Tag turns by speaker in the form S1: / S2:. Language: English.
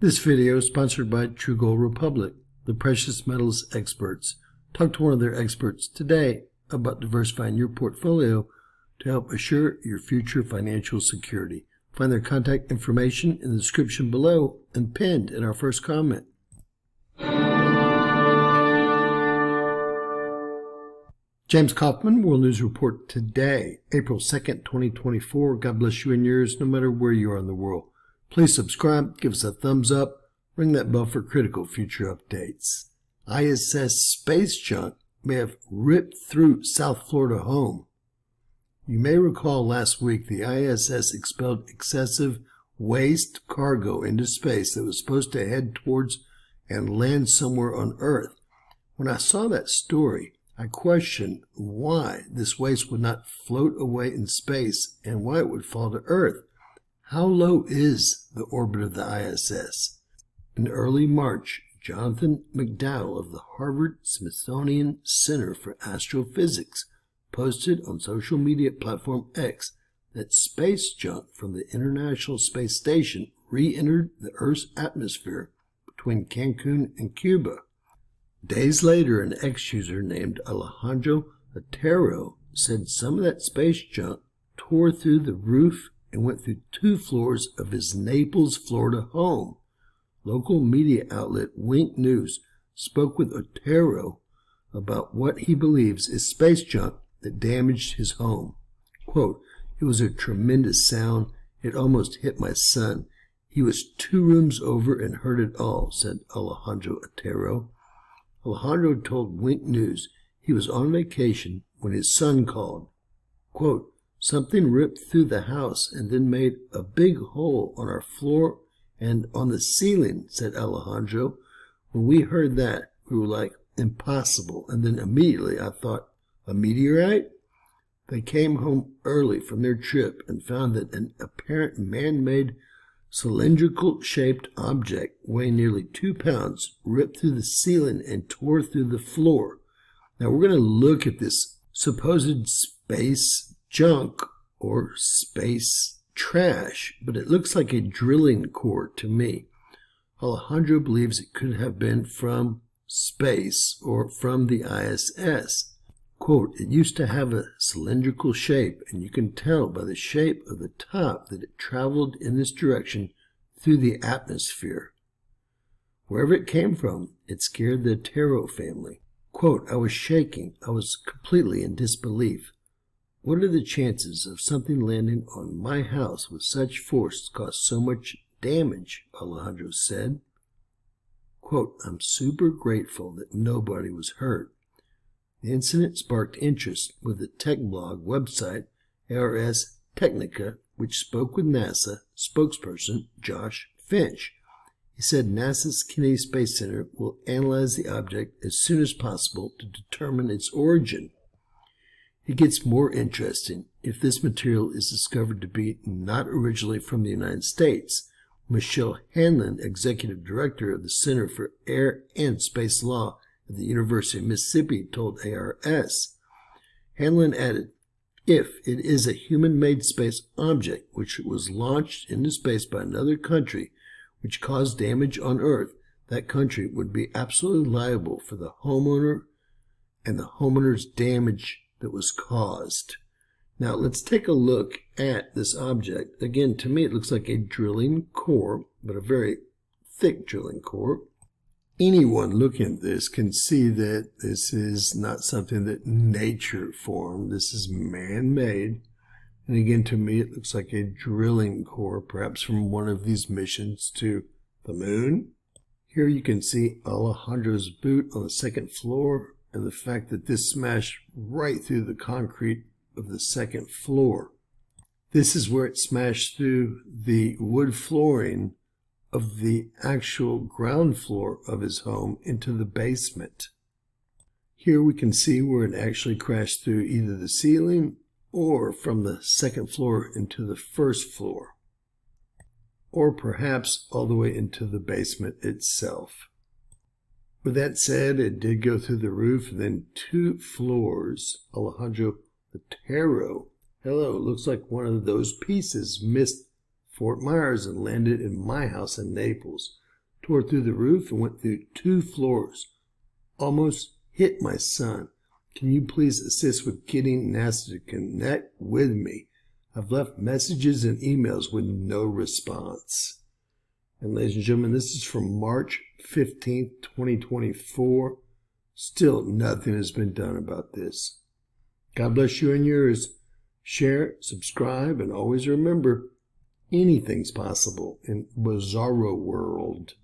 S1: This video is sponsored by True Gold Republic, the precious metals experts. Talk to one of their experts today about diversifying your portfolio to help assure your future financial security. Find their contact information in the description below and pinned in our first comment. James Kaufman, World News Report today, April 2nd, 2024. God bless you and yours, no matter where you are in the world. Please subscribe, give us a thumbs up, ring that bell for critical future updates. ISS space junk may have ripped through South Florida home. You may recall last week the ISS expelled excessive waste cargo into space that was supposed to head towards and land somewhere on Earth. When I saw that story, I questioned why this waste would not float away in space and why it would fall to Earth. How low is the orbit of the ISS? In early March, Jonathan McDowell of the Harvard Smithsonian Center for Astrophysics posted on social media platform X that space junk from the International Space Station re-entered the Earth's atmosphere between Cancun and Cuba. Days later, an X user named Alejandro Otero said some of that space junk tore through the roof and went through two floors of his Naples, Florida home. Local media outlet Wink News spoke with Otero about what he believes is space junk that damaged his home. Quote, it was a tremendous sound. It almost hit my son. He was two rooms over and heard it all, said Alejandro Otero. Alejandro told Wink News he was on vacation when his son called. Quote, Something ripped through the house and then made a big hole on our floor and on the ceiling, said Alejandro. When we heard that, we were like, impossible. And then immediately I thought, a meteorite? They came home early from their trip and found that an apparent man-made cylindrical shaped object weighing nearly two pounds ripped through the ceiling and tore through the floor. Now we're going to look at this supposed space junk or space trash, but it looks like a drilling core to me. Alejandro believes it could have been from space or from the ISS. Quote, it used to have a cylindrical shape, and you can tell by the shape of the top that it traveled in this direction through the atmosphere. Wherever it came from, it scared the Otero family. Quote, I was shaking. I was completely in disbelief. What are the chances of something landing on my house with such force to cause so much damage? Alejandro said. Quote, I'm super grateful that nobody was hurt. The incident sparked interest with the tech blog website Ars Technica, which spoke with NASA spokesperson Josh Finch. He said NASA's Kennedy Space Center will analyze the object as soon as possible to determine its origin. It gets more interesting if this material is discovered to be not originally from the United States. Michelle Hanlon, Executive Director of the Center for Air and Space Law at the University of Mississippi, told ARS. Hanlon added, if it is a human-made space object which was launched into space by another country which caused damage on Earth, that country would be absolutely liable for the homeowner and the homeowner's damage that was caused. Now let's take a look at this object. Again, to me it looks like a drilling core, but a very thick drilling core. Anyone looking at this can see that this is not something that nature formed. This is man-made. And again, to me, it looks like a drilling core, perhaps from one of these missions to the moon. Here you can see Alejandro's boot on the second floor and the fact that this smashed right through the concrete of the second floor. This is where it smashed through the wood flooring of the actual ground floor of his home into the basement. Here we can see where it actually crashed through either the ceiling or from the second floor into the first floor, or perhaps all the way into the basement itself. With that said, it did go through the roof, and then two floors. Alejandro Otero. Hello, looks like one of those pieces missed Fort Myers and landed in my house in Naples. tore through the roof and went through two floors. Almost hit my son. Can you please assist with getting NASA to connect with me? I've left messages and emails with no response. And ladies and gentlemen, this is from March 15th, 2024. Still nothing has been done about this. God bless you and yours. Share, subscribe, and always remember anything's possible in Bizarro World.